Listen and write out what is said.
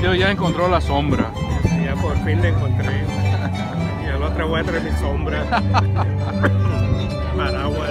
Tío ya encontró la sombra. Ya por fin la encontré. Ya la otra voy a traer mi sombra. Paraguas.